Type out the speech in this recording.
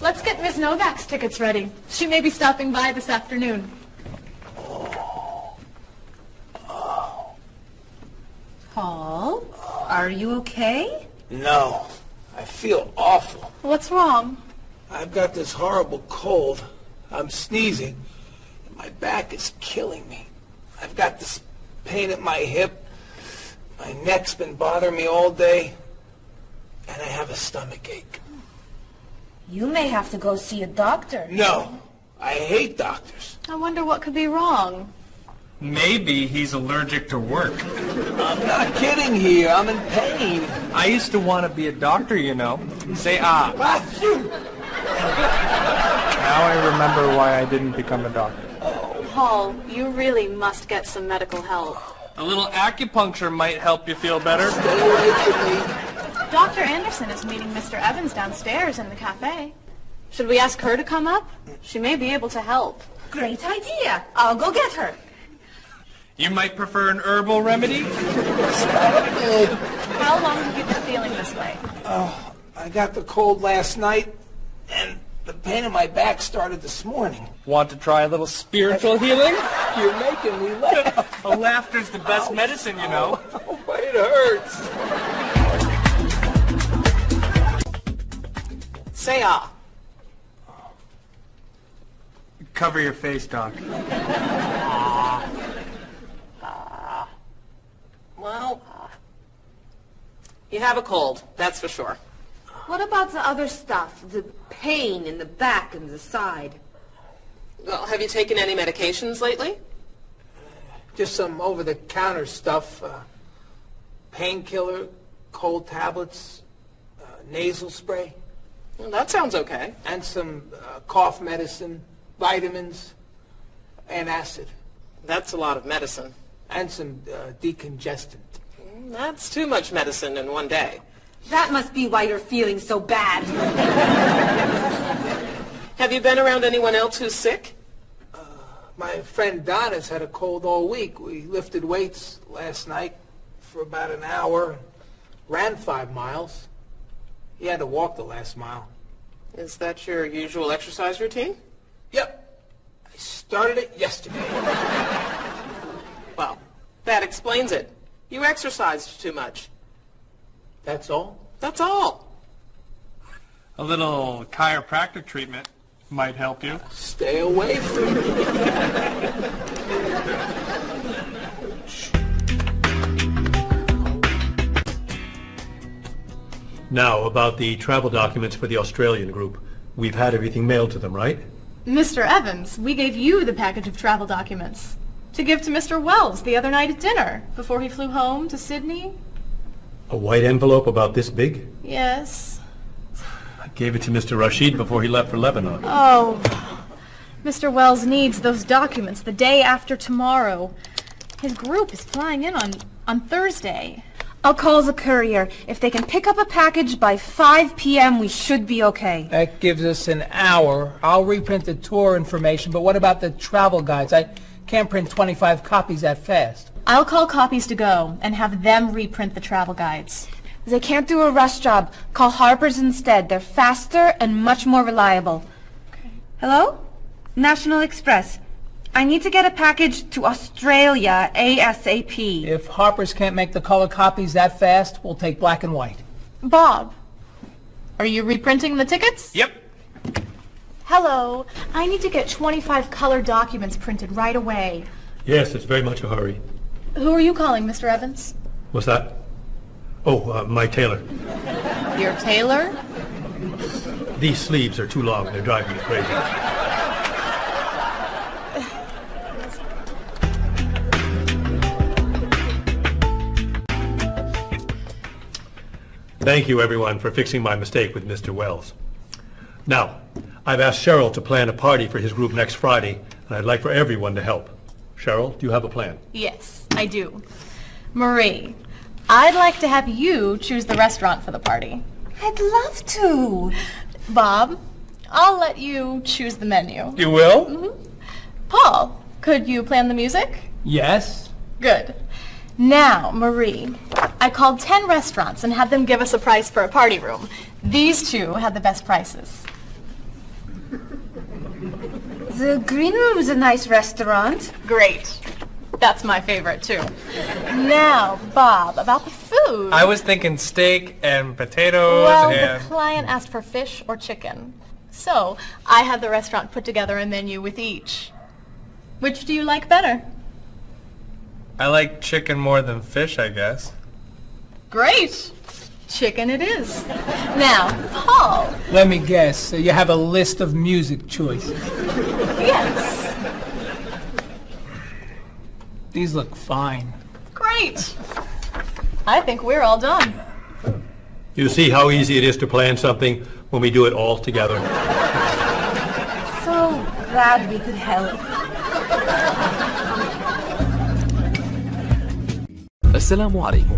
Let's get Miss Novak's tickets ready. She may be stopping by this afternoon. Paul, are you okay? No, I feel awful. What's wrong? I've got this horrible cold. I'm sneezing. and My back is killing me. I've got this pain at my hip. My neck's been bothering me all day. And I have a stomach ache. You may have to go see a doctor. No, I hate doctors. I wonder what could be wrong. Maybe he's allergic to work. I'm not kidding here. I'm in pain. I used to want to be a doctor, you know. Say ah. Achoo! Now I remember why I didn't become a doctor. Paul, you really must get some medical help. A little acupuncture might help you feel better. Stay away from me. Dr. Anderson is meeting Mr. Evans downstairs in the cafe. Should we ask her to come up? She may be able to help. Great idea. I'll go get her. You might prefer an herbal remedy? How long have you been feeling this way? Oh, I got the cold last night, and the pain in my back started this morning. Want to try a little spiritual healing? You're making me laugh. A laughter's the best medicine, you know. Oh, but it hurts. Say ah. Cover your face, Doc. Well, you have a cold, that's for sure. What about the other stuff? The pain in the back and the side? Well, have you taken any medications lately? Just some over-the-counter stuff. Uh, painkiller, cold tablets, uh, nasal spray, Well, that sounds okay. and some uh, cough medicine, vitamins, antacid, That's a lot of medicine. and some uh, decongestant. That's too much medicine in one day. That must be why you're feeling so bad. Have you been around anyone else who's sick? My friend Don has had a cold all week. We lifted weights last night for about an hour, ran five miles. He had to walk the last mile. Is that your usual exercise routine? Yep, I started it yesterday. Well, that explains it. You exercised too much. That's all? That's all. A little chiropractic treatment might help you. Stay away from me. Now, about the travel documents for the Australian group. We've had everything mailed to them, right? Mr. Evans, we gave you the package of travel documents to give to Mr. Wells the other night at dinner before he flew home to Sydney. A white envelope about this big? Yes. I gave it to Mr. Rashid before he left for Lebanon. Oh, Mr. Wells needs those documents the day after tomorrow. His group is flying in on, on Thursday. I'll call the courier. If they can pick up a package by 5 p.m., we should be okay. That gives us an hour. I'll reprint the tour information, but what about the travel guides? I can't print 25 copies that fast. I'll call copies to go and have them reprint the travel guides. They can't do a rush job. Call Harper's instead. They're faster and much more reliable. Hello? National Express. I need to get a package to Australia ASAP. If Harper's can't make the color copies that fast, we'll take black and white. Bob, are you reprinting the tickets? Yep. Hello. I need to get 25 color documents printed right away. Yes, it's very much a hurry. Who are you calling, Mr. Evans? What's that? Oh, uh, my tailor. Your tailor? These sleeves are too long. They're driving me crazy. Thank you, everyone, for fixing my mistake with Mr. Wells. Now, I've asked Cheryl to plan a party for his group next Friday, and I'd like for everyone to help. Cheryl, do you have a plan? Yes, I do. Marie, I'd like to have you choose the restaurant for the party. I'd love to. Bob, I'll let you choose the menu. You will? Mm-hmm. Paul, could you plan the music? Yes? Good. Now, Marie, I called 10 restaurants and had them give us a price for a party room. These two had the best prices. The green room is a nice restaurant. Great. That's my favorite, too. Now, Bob, about the food. I was thinking steak and potatoes well, and... the client asked for fish or chicken. So, I had the restaurant put together a menu with each. Which do you like better? I like chicken more than fish, I guess. Great. Chicken it is. Now, Paul. Let me guess. So you have a list of music choices. Yes. These look fine. Great. I think we're all done. You see how easy it is to plan something when we do it all together? So glad we could help. السلام عليكم